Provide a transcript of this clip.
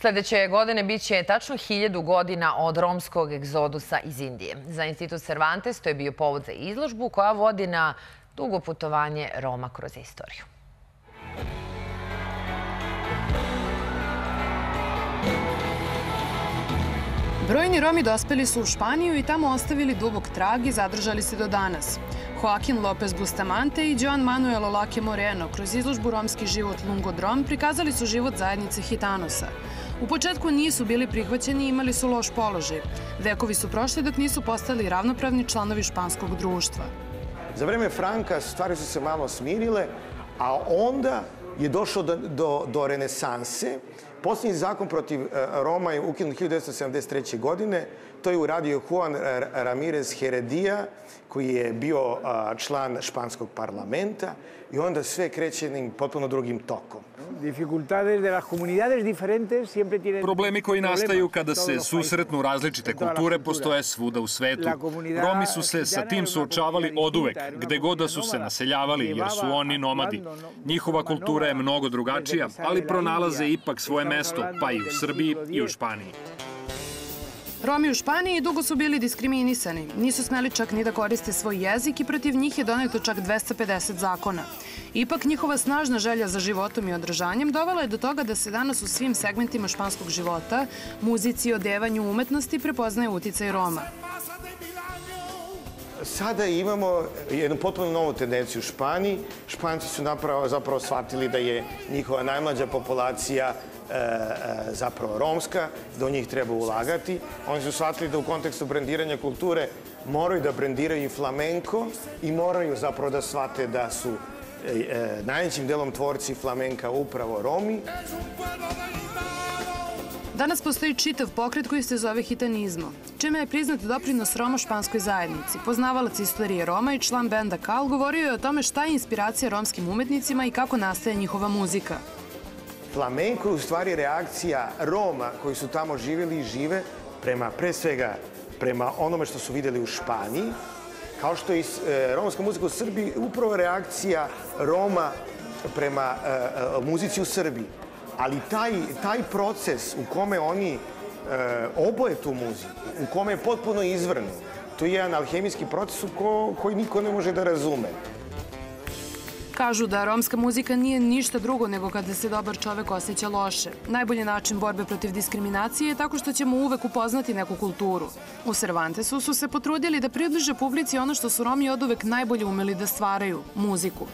Sledeće godine biće tačno hiljadu godina od romskog egzodusa iz Indije. Za institut Cervantes to je bio povod za izložbu koja vodi na dugo putovanje Roma kroz istoriju. Brojni Romi dospeli su u Španiju i tamo ostavili dubog trag i zadržali se do danas. Joaquin Lopez Bustamante i Joan Manuel Olake Moreno kroz izložbu Romski život Lungo Drom prikazali su život zajednice Hitanosa. U početku nisu bili prihvaćeni i imali su loš položaj. Vekovi su prošli dok nisu postali ravnopravni članovi španskog društva. Za vreme Franka stvari su se malo smirile, a onda je došlo do, do, do renesanse. Poslednji zakon protiv e, Roma je ukinut 1973. godine. To je uradio Juan Ramirez Heredia, koji je bio član španskog parlamenta i onda sve kreće jednim potpuno drugim tokom. Problemi koji nastaju kada se susretnu različite kulture postoje svuda u svetu. Romi su se sa tim suočavali od uvek, gde god da su se naseljavali, jer su oni nomadi. Njihova kultura je mnogo drugačija, ali pronalaze ipak svoje mesto, pa i u Srbiji i u Španiji. Romi u Španiji dugo su bili diskriminisani. Nisu smeli čak ni da koriste svoj jezik i protiv njih je doneto čak 250 zakona. Ipak njihova snažna želja za životom i održanjem dovela je do toga da se danas u svim segmentima španskog života, muzici odevanju umetnosti prepoznaje uticaj Roma. Sada imamo jednu potpuno novu tendenciju u Španiji. Španci su napravo, zapravo shvatili da je njihova najmlađa populacija E, e, zapravo romska, da u njih treba ulagati. Oni su shvatili da u kontekstu brendiranja kulture moraju da brendiraju i flamenko i moraju zapravo da shvate da su e, najvećim delom tvorci flamenka upravo Romi. Danas postoji čitav pokret koji se zove hitanizmo, čime je priznat doprinos Roma španskoj zajednici. Poznavalac istorije Roma i član benda Kal govorio je o tome šta je inspiracija romskim umetnicima i kako nastaje njihova muzika. Flamenko je u stvari reakcija Roma koji su tamo živjeli i žive prema, pre svega, prema onome što su videli u Španiji, kao što je e, romska muzika u Srbiji upravo reakcija Roma prema e, e, muzici u Srbiji. Ali taj, taj proces u kome oni oboje tu muziku, u kome je potpuno izvrnu, to je jedan alhemijski proces ko, koji niko ne može da razume. Kažu da romska muzika nije ništa drugo nego kada se dobar čovek osjeća loše. Najbolji način borbe protiv diskriminacije je tako što ćemo uvek upoznati neku kulturu. U Cervantesu su se potrudili da približe publici ono što su Romi od uvek najbolje umeli da stvaraju – muziku.